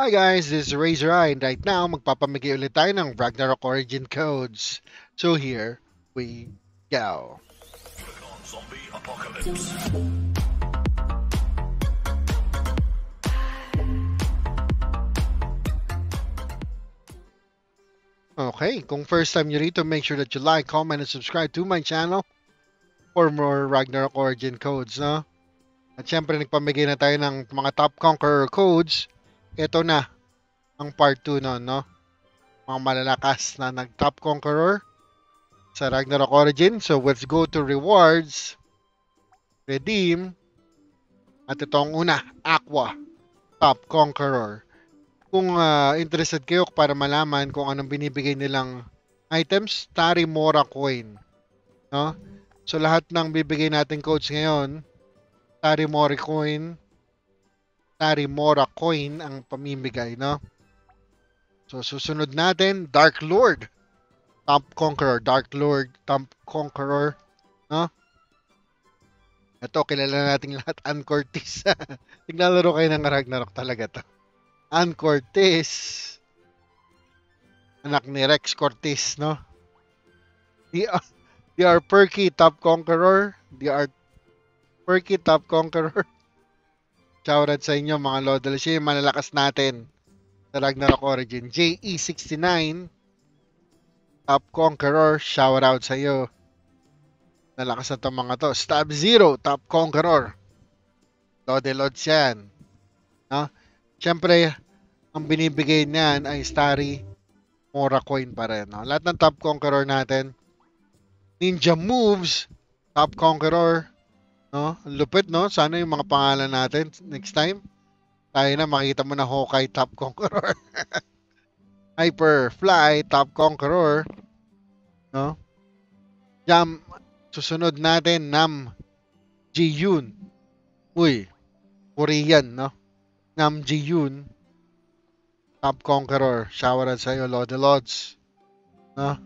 Hi guys, this is Razor Eye and right now magpapamigay ulit tayo ng Ragnarok Origin codes. So here we go. Okay, kung first time nyo rito, make sure that you like, comment, and subscribe to my channel for more Ragnarok Origin codes, no? At syempre, nagpamigay na tayo ng mga Top Conqueror codes. Ito na ang part 2 nun, no? Mga malalakas na nag-Top Conqueror sa Ragnarok Origin. So, let's go to rewards. Redeem. At ito ang una, Aqua. Top Conqueror. Kung ah, interested kayo para malaman kung anong binibigay nilang items, Tari Mora Coin. No? So, lahat ng bibigay natin codes ngayon, Tari Mora Coin, Tari Mora Coin ang pamimigay, no? So, susunod natin, Dark Lord. Top Conqueror, Dark Lord, Top Conqueror, no? Ito, kilala nating lahat, Ann Cortez. Tiglalaro kayo ng Ragnarok talaga to. Ann Cortez. Anak ni Rex Cortez, no? They they are Perky Top Conqueror. They are Perky Top Conqueror. Shoutout sa inyo mga. Siya yung malalakas natin sa Ragnarok Origin. JE69 Top Conqueror. Shoutout sa iyo. Nalakas na itong mga to. Stab Zero Top Conqueror. Lode Lods yan. No? Siyempre, ang binibigay niyan ay Starry Mora Coin pa rin. No? Lahat ng Top Conqueror natin. Ninja Moves Top Conqueror. No? Lupit, no? Sana yung mga pangalan natin next time. Tayo na, makita mo na Hawkeye Top Conqueror. Hyper Fly Top Conqueror. No? Jam, susunod natin, Nam Ji-Yoon. Uy, Korean, no? Nam Ji-Yoon. Top Conqueror. Shower sa iyo, Lode Lods. No?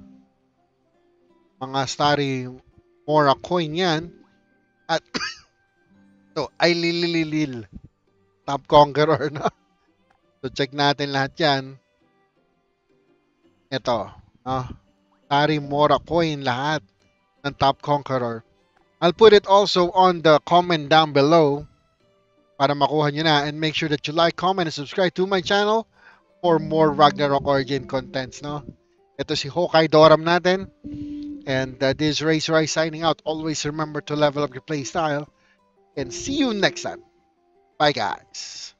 Mga starry Mora coin yan. At to ay lilililil. Top Conqueror, no? So check natin lahat yan. Ito, no? Starry Mora coin lahat ng Top Conqueror. I'll put it also on the comment down below para makuha nyo na and make sure that you like, comment, and subscribe to my channel for more Ragnarok Origin contents, no? Ito si Hawkeye Doram natin. And this is Race Rice signing out. Always remember to level up your playstyle. And see you next time. Bye, guys.